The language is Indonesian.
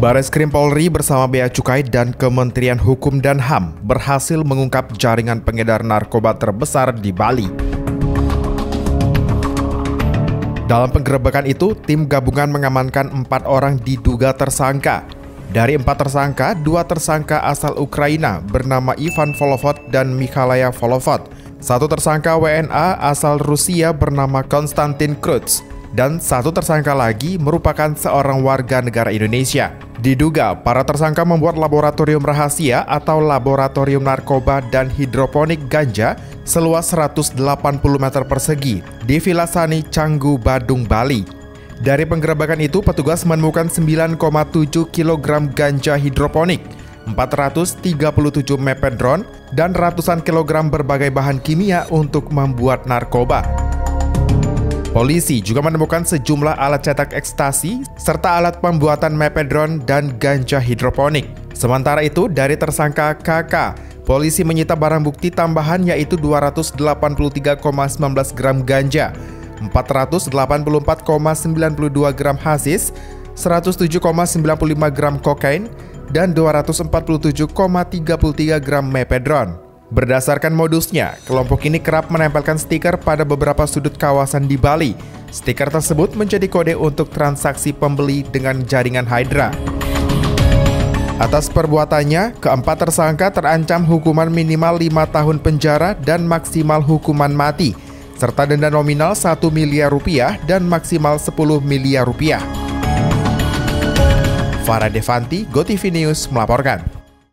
Bares Krim Polri bersama Bea Cukai dan Kementerian Hukum dan HAM berhasil mengungkap jaringan pengedar narkoba terbesar di Bali. Dalam penggerebekan itu, tim gabungan mengamankan empat orang diduga tersangka. Dari empat tersangka, dua tersangka asal Ukraina bernama Ivan Volovod dan Mikhailaya Volovod. Satu tersangka WNA asal Rusia bernama Konstantin Krutz dan satu tersangka lagi merupakan seorang warga negara Indonesia. Diduga, para tersangka membuat laboratorium rahasia atau laboratorium narkoba dan hidroponik ganja seluas 180 meter persegi di Villa Sani Canggu, Badung, Bali. Dari penggerebekan itu, petugas menemukan 9,7 kg ganja hidroponik, 437 mepedron, dan ratusan kilogram berbagai bahan kimia untuk membuat narkoba. Polisi juga menemukan sejumlah alat cetak ekstasi serta alat pembuatan mepedron dan ganja hidroponik. Sementara itu, dari tersangka KK, polisi menyita barang bukti tambahan yaitu 283,19 gram ganja, 484,92 gram hasis, 107,95 gram kokain, dan 247,33 gram mepedron. Berdasarkan modusnya, kelompok ini kerap menempelkan stiker pada beberapa sudut kawasan di Bali. Stiker tersebut menjadi kode untuk transaksi pembeli dengan jaringan Hydra. Atas perbuatannya, keempat tersangka terancam hukuman minimal 5 tahun penjara dan maksimal hukuman mati, serta denda nominal 1 miliar rupiah dan maksimal 10 miliar rupiah. Farah Devanti, GoTV News melaporkan.